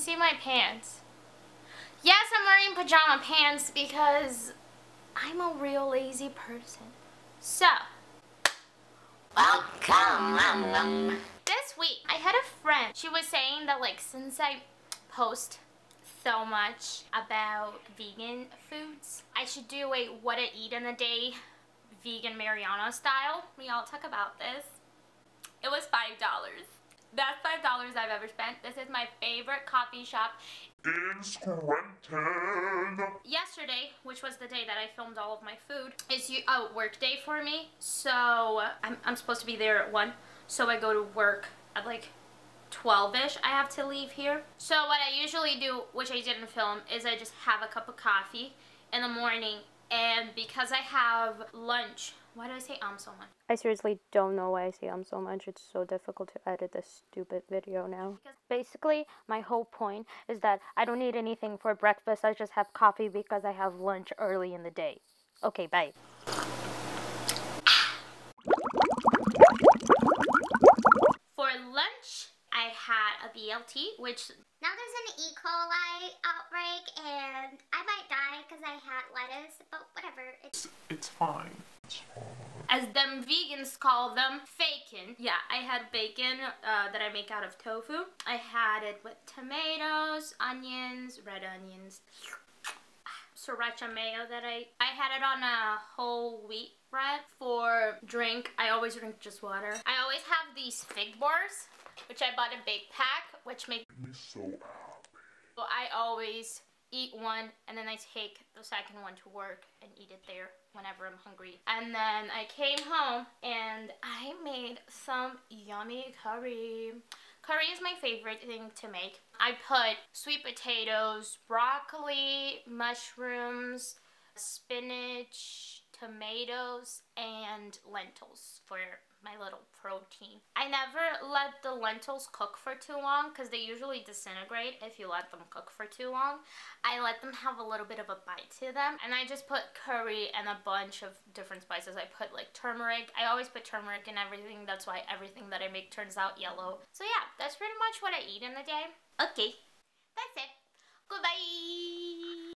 can see my pants. Yes, I'm wearing pajama pants because I'm a real lazy person. So, welcome. This week, I had a friend. She was saying that like since I post so much about vegan foods, I should do a what I eat in a day vegan Mariana style. We all talk about this. It was $5. Best $5 I've ever spent. This is my favorite coffee shop. In Scranton. Yesterday, which was the day that I filmed all of my food, is a work day for me. So I'm, I'm supposed to be there at 1. So I go to work at like 12ish I have to leave here. So what I usually do, which I didn't film, is I just have a cup of coffee in the morning and because I have lunch, why do I say um so much? I seriously don't know why I say um so much. It's so difficult to edit this stupid video now. Because basically, my whole point is that I don't need anything for breakfast. I just have coffee because I have lunch early in the day. Okay, bye. For lunch, I had a BLT, which now there's an E. coli outbreak, and I might die because I had lettuce, but whatever. It's, it's fine. As them vegans call them, bacon. Yeah, I had bacon uh, that I make out of tofu. I had it with tomatoes, onions, red onions, sriracha mayo that I... I had it on a whole wheat bread. For drink, I always drink just water. I always have these fig bars, which I bought a big pack, which make me so happy. So I always eat one and then I take the second one to work and eat it there whenever I'm hungry. And then I came home and I made some yummy curry. Curry is my favorite thing to make. I put sweet potatoes, broccoli, mushrooms, spinach, tomatoes, and lentils for my little protein. I never let the lentils cook for too long because they usually disintegrate if you let them cook for too long. I let them have a little bit of a bite to them and I just put curry and a bunch of different spices. I put like turmeric. I always put turmeric in everything. That's why everything that I make turns out yellow. So yeah, that's pretty much what I eat in a day. Okay, that's it. Goodbye.